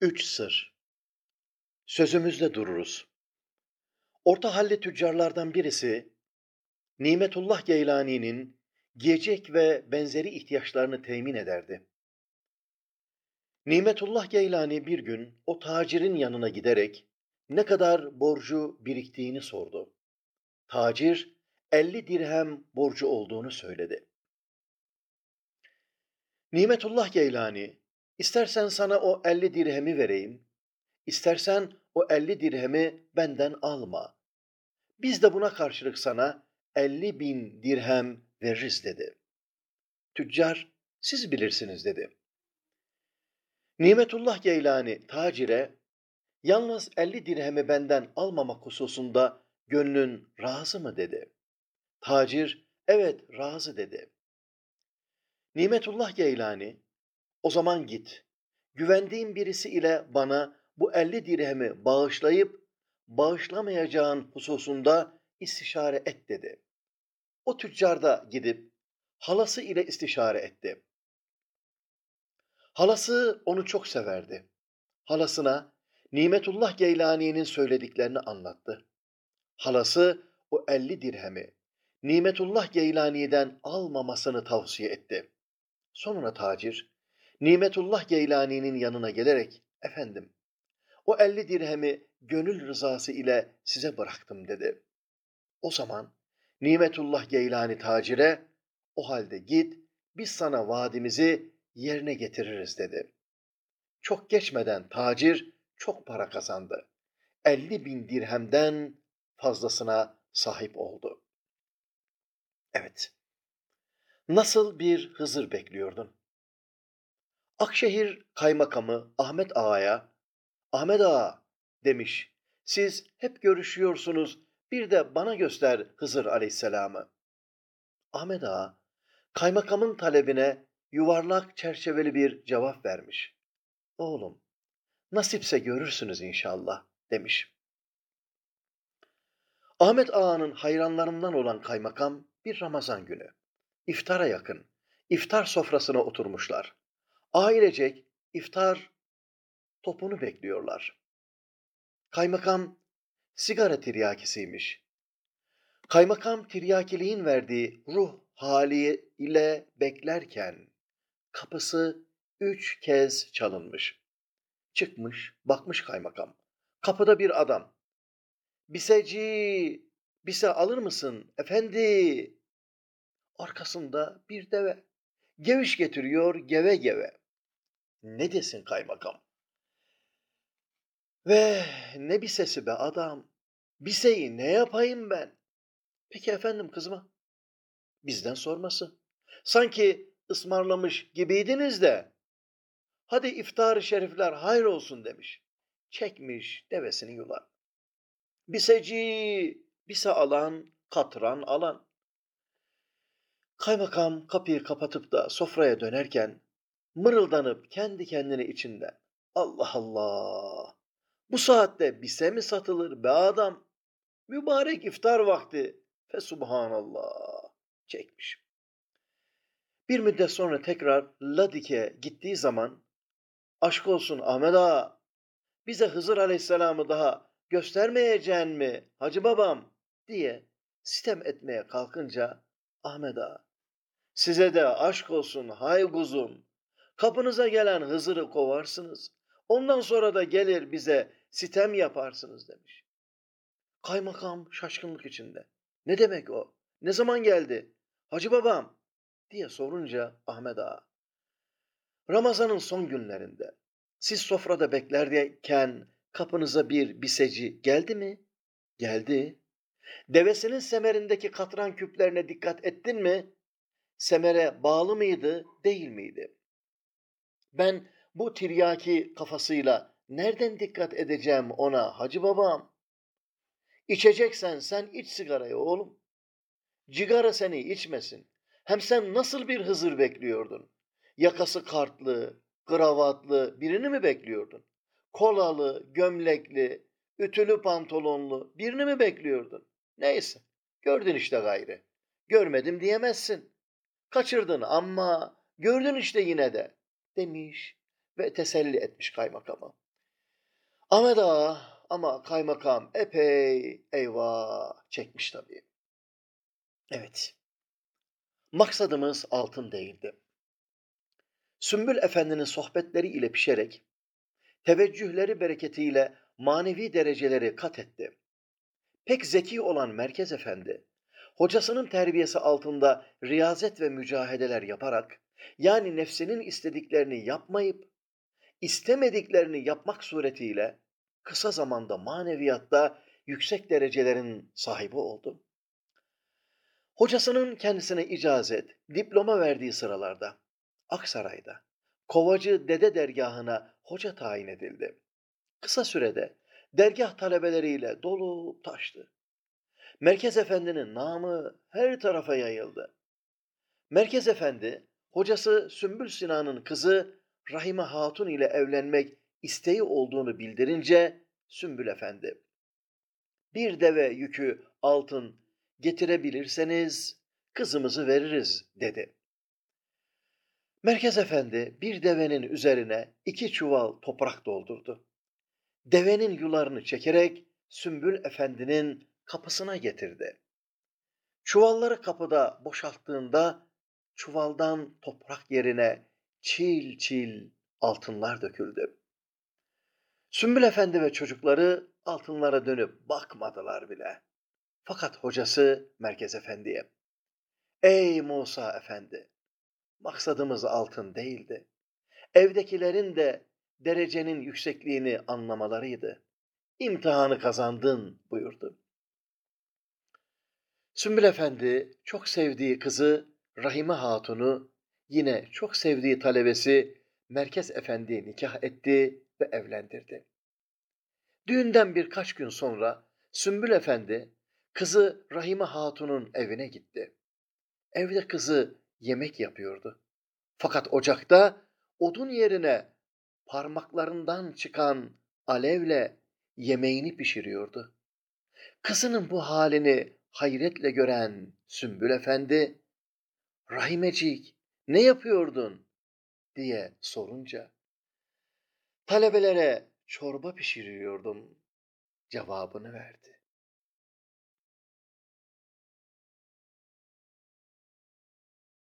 Üç sır. Sözümüzde dururuz. Orta halli tüccarlardan birisi, Nimetullah Geylani'nin giyecek ve benzeri ihtiyaçlarını temin ederdi. Nimetullah Geylani bir gün o tacirin yanına giderek ne kadar borcu biriktiğini sordu. Tacir 50 dirhem borcu olduğunu söyledi. Nimetullah Geylani, istersen sana o 50 dirhemi vereyim, istersen o 50 dirhemi benden alma. Biz de buna karşılık sana 50 bin dirhem veririz dedi. Tüccar, siz bilirsiniz dedi. Nimetullah Geylani tacire, yalnız 50 dirhemi benden almamak hususunda gönlün razı mı dedi. Tacir, evet razı dedi. Nimetullah Geylani, o zaman git, güvendiğin birisi ile bana bu 50 dirhemi bağışlayıp bağışlamayacağın hususunda istişare et dedi. O tüccar da gidip halası ile istişare etti. Halası onu çok severdi. Halasına Nimetullah Geylani'nin söylediklerini anlattı. Halası o 50 dirhemi Nimetullah Geylani'den almamasını tavsiye etti. Sonra tacir, Nimetullah Geylani'nin yanına gelerek, efendim, o elli dirhemi gönül rızası ile size bıraktım dedi. O zaman Nimetullah Geylani tacire, o halde git, biz sana vaadimizi yerine getiririz dedi. Çok geçmeden tacir çok para kazandı. Elli bin dirhemden fazlasına sahip oldu. Evet, nasıl bir Hızır bekliyordun? Akşehir kaymakamı Ahmet Ağa'ya, Ahmet Ağa demiş, siz hep görüşüyorsunuz, bir de bana göster Hızır aleyhisselamı. Ahmet Ağa, kaymakamın talebine yuvarlak çerçeveli bir cevap vermiş. Oğlum, nasipse görürsünüz inşallah demiş. Ahmet Ağa'nın hayranlarından olan kaymakam bir Ramazan günü iftara yakın iftar sofrasına oturmuşlar. Ailecek iftar topunu bekliyorlar. Kaymakam sigara tiryakisiymiş. Kaymakam tiryakiliğin verdiği ruh hali ile beklerken kapısı üç kez çalınmış. Çıkmış, bakmış kaymakam. Kapıda bir adam. Biseci, bise alır mısın efendi Arkasında bir deve. Geviş getiriyor geve geve. Ne desin kaymakam? Ve ne bir sesi be adam. Biseyi ne yapayım ben? Peki efendim kızma. Bizden sorması. Sanki ısmarlamış gibiydiniz de. Hadi iftar-ı şerifler hayır olsun demiş. Çekmiş devesini yular. Biseci, bise alan, katran alan. Kaymakam kapıyı kapatıp da sofraya dönerken mırıldanıp kendi kendine içinden Allah Allah bu saatte bise mi satılır be adam? Mübarek iftar vakti. Fe subhanallah çekmiş. Bir müddet sonra tekrar Ladik'e gittiği zaman aşk olsun Ahmet Ağa bize Hızır Aleyhisselam'ı daha göstermeyeceksin mi hacı babam diye sitem etmeye kalkınca Ahmet Ağa Size de aşk olsun hay kuzum. Kapınıza gelen Hızır'ı kovarsınız. Ondan sonra da gelir bize sitem yaparsınız demiş. Kaymakam şaşkınlık içinde. Ne demek o? Ne zaman geldi? Hacı babam diye sorunca Ahmet Ağa. Ramazan'ın son günlerinde siz sofrada beklerken kapınıza bir biseci geldi mi? Geldi. Devesinin semerindeki katran küplerine dikkat ettin mi? Semere bağlı mıydı, değil miydi? Ben bu tiryaki kafasıyla nereden dikkat edeceğim ona hacı babam? İçeceksen sen iç sigarayı oğlum. Cigara seni içmesin. Hem sen nasıl bir Hızır bekliyordun? Yakası kartlı, kravatlı birini mi bekliyordun? Kolalı, gömlekli, ütülü pantolonlu birini mi bekliyordun? Neyse, gördün işte gayrı. Görmedim diyemezsin. Kaçırdın ama gördün işte yine de demiş ve teselli etmiş kaymakamı. Ahmet Ağa ama kaymakam epey eyvah çekmiş tabii. Evet. Maksadımız altın değildi. Sümbül Efendi'nin sohbetleri ile pişerek, teveccühleri bereketiyle manevi dereceleri kat etti. Pek zeki olan Merkez Efendi, hocasının terbiyesi altında riyazet ve mücahedeler yaparak, yani nefsinin istediklerini yapmayıp, istemediklerini yapmak suretiyle kısa zamanda maneviyatta yüksek derecelerin sahibi oldu. Hocasının kendisine icazet, diploma verdiği sıralarda Aksaray'da Kovacı Dede dergahına hoca tayin edildi. Kısa sürede dergah talebeleriyle dolu taştı. Merkez Efendi'nin namı her tarafa yayıldı. Merkez Efendi, hocası Sümbül Sinan'ın kızı Rahime Hatun ile evlenmek isteği olduğunu bildirince Sümbül Efendi, bir deve yükü altın getirebilirseniz kızımızı veririz dedi. Merkez Efendi bir devenin üzerine iki çuval toprak doldurdu. Devenin yularını çekerek Sümbül Efendi'nin kapısına getirdi. Çuvalları kapıda boşalttığında çuvaldan toprak yerine çil çil altınlar döküldü. Sümbül Efendi ve çocukları altınlara dönüp bakmadılar bile. Fakat hocası Merkez Efendi'ye, Ey Musa Efendi! Maksadımız altın değildi. Evdekilerin de derecenin yüksekliğini anlamalarıydı. İmtihanı kazandın buyurdu. Sümbül Efendi çok sevdiği kızı Rahime Hatun'u yine çok sevdiği talebesi Merkez Efendi nikah etti ve evlendirdi. Düğünden birkaç gün sonra Sümbül Efendi kızı Rahime Hatun'un evine gitti. Evde kızı yemek yapıyordu. Fakat ocakta odun yerine parmaklarından çıkan alevle yemeğini pişiriyordu. Kızının bu halini hayretle gören Sümbül Efendi, Rahimecik ne yapıyordun diye sorunca, talebelere çorba pişiriyordum cevabını verdi.